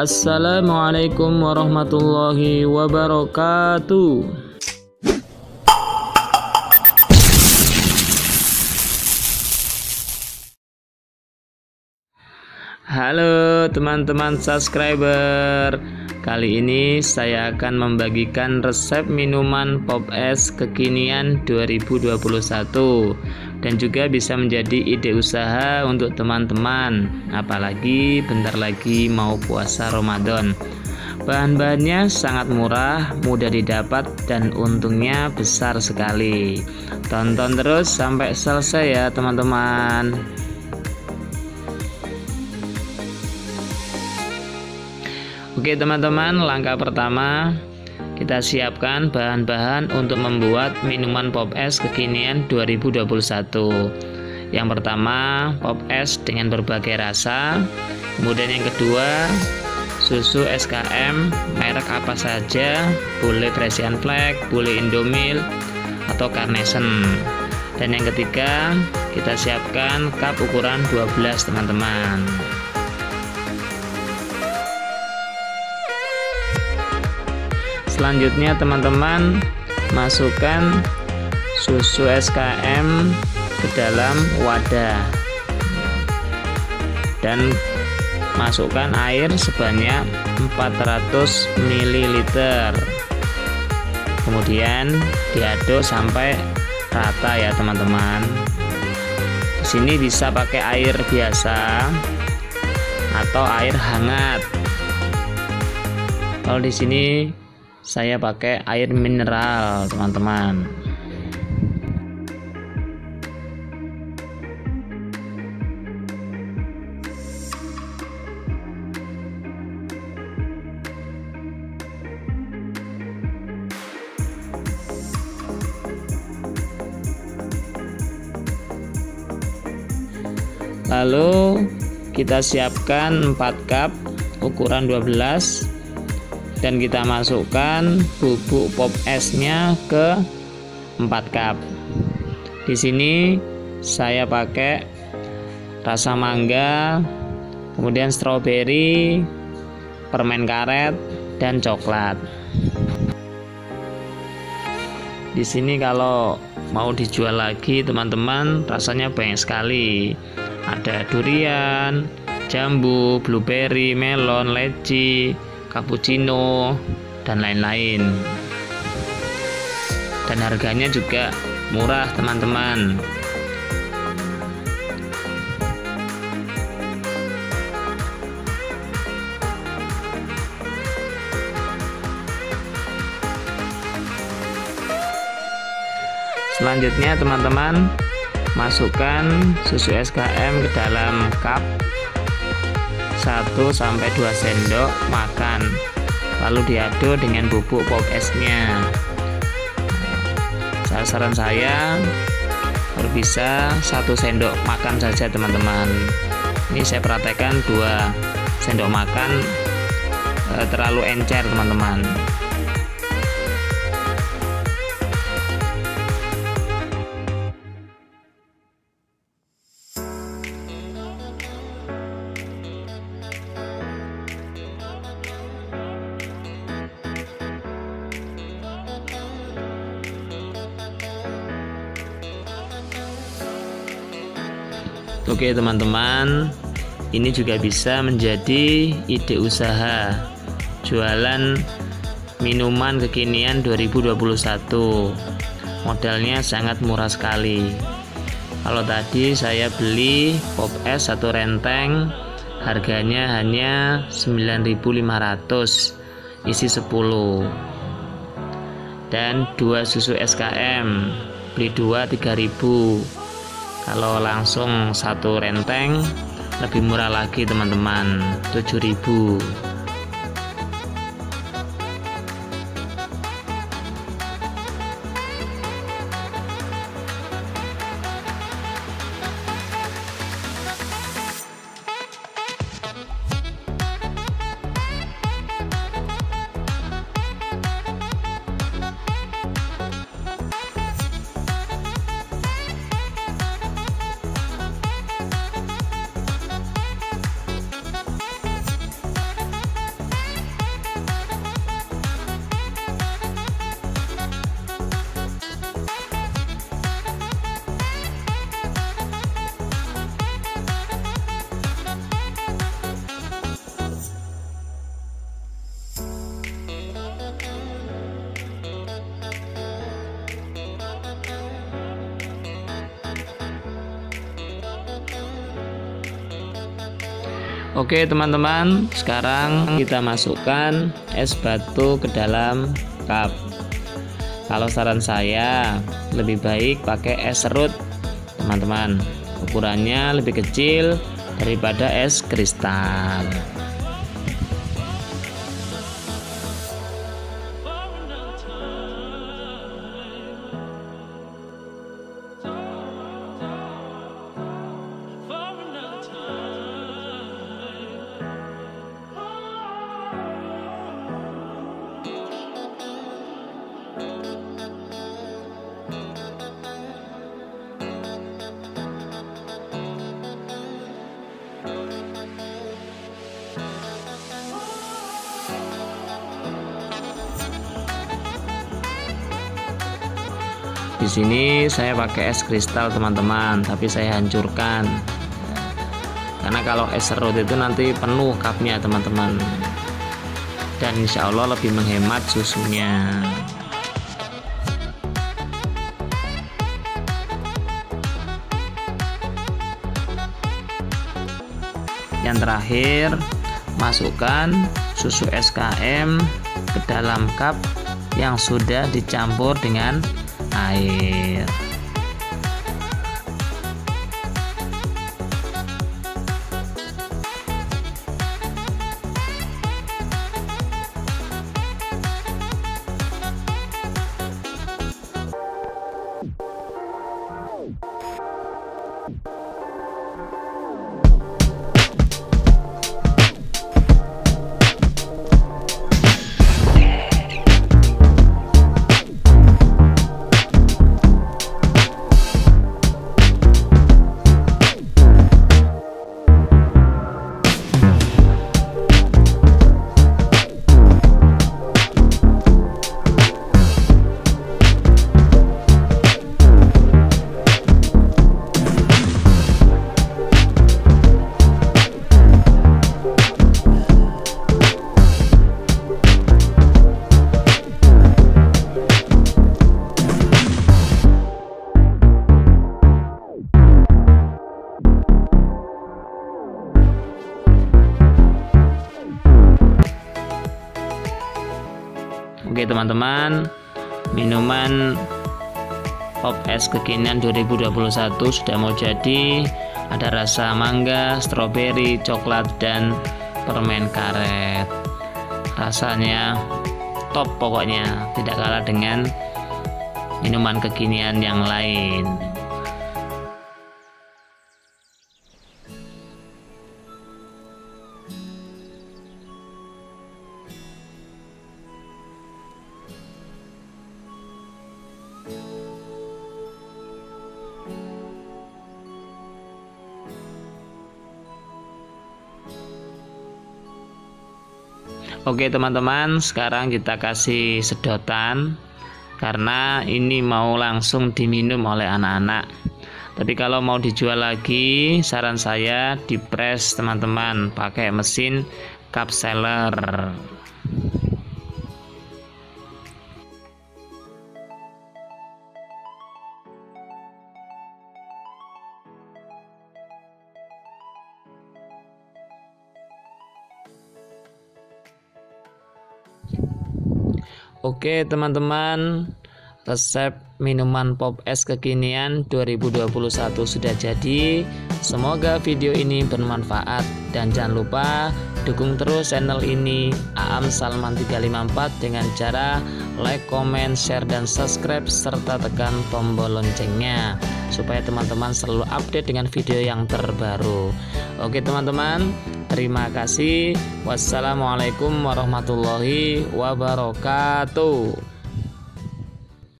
Assalamualaikum warahmatullahi wabarakatuh. Halo teman-teman subscriber Kali ini saya akan membagikan resep minuman pop es kekinian 2021 Dan juga bisa menjadi ide usaha untuk teman-teman Apalagi bentar lagi mau puasa Ramadan Bahan-bahannya sangat murah, mudah didapat, dan untungnya besar sekali. Tonton terus sampai selesai ya, teman-teman. Oke teman-teman, langkah pertama kita siapkan bahan-bahan untuk membuat minuman pop es kekinian 2021. Yang pertama, pop es dengan berbagai rasa. Kemudian yang kedua, susu SKM merek apa saja, boleh Fresian Flag, boleh Indomil atau Carnation. Dan yang ketiga, kita siapkan cup ukuran 12 teman-teman. Selanjutnya teman-teman masukkan susu SKM ke dalam wadah. Dan masukkan air sebanyak 400 ml kemudian diaduk sampai rata ya teman-teman. Di sini bisa pakai air biasa atau air hangat. Kalau di sini saya pakai air mineral teman-teman. Lalu kita siapkan 4 cup ukuran 12 dan kita masukkan bubuk pop esnya ke 4 cup. Di sini saya pakai rasa mangga, kemudian stroberi, permen karet dan coklat. Di sini kalau mau dijual lagi teman-teman rasanya banyak sekali. Ada durian, jambu, blueberry, melon, leci, cappuccino dan lain-lain. Dan harganya juga murah teman-teman. Selanjutnya teman-teman masukkan susu SKM ke dalam cup 1 sampai 2 sendok makan. Lalu diaduk dengan bubuk pop esnya sasaran saya baru bisa satu sendok makan saja teman-teman. Ini saya praktekkan dua sendok makan eh, terlalu encer teman-teman Oke teman-teman. Ini juga bisa menjadi ide usaha jualan minuman kekinian 2021 modalnya sangat murah sekali. Kalau tadi saya beli pop es satu renteng harganya hanya 9500 isi 10 dan dua susu SKM beli dua 3000 kalau langsung satu renteng lebih murah lagi teman-teman. 7000 Oke teman-teman sekarang kita masukkan es batu ke dalam cup. Kalau saran saya lebih baik pakai es serut teman-teman. Ukurannya lebih kecil daripada es kristal Di sini saya pakai es kristal teman-teman, tapi saya hancurkan. Karena kalau es serut itu nanti penuh cupnya teman-teman. Dan insya Allah lebih menghemat susunya. Yang terakhir, masukkan susu SKM ke dalam cup yang sudah dicampur dengan air Oke teman-teman. Minuman Pop es kekinian 2021 sudah mau jadi. Ada rasa mangga, stroberi, coklat, dan permen karet. Rasanya top pokoknya. Tidak kalah dengan minuman kekinian yang lain Oke teman-teman sekarang kita kasih sedotan karena ini mau langsung diminum oleh anak-anak. Tapi kalau mau dijual lagi saran saya dipres teman-teman pakai mesin cup seller Oke teman-teman. Resep minuman pop es kekinian 2021 sudah jadi. Semoga video ini bermanfaat. Dan jangan lupa dukung terus channel ini Aam Salman 354 dengan cara like, comment, share, dan subscribe serta tekan tombol loncengnya supaya teman-teman selalu update dengan video yang terbaru oke teman-teman Terima kasih. Wassalamualaikum warahmatullahi wabarakatuh.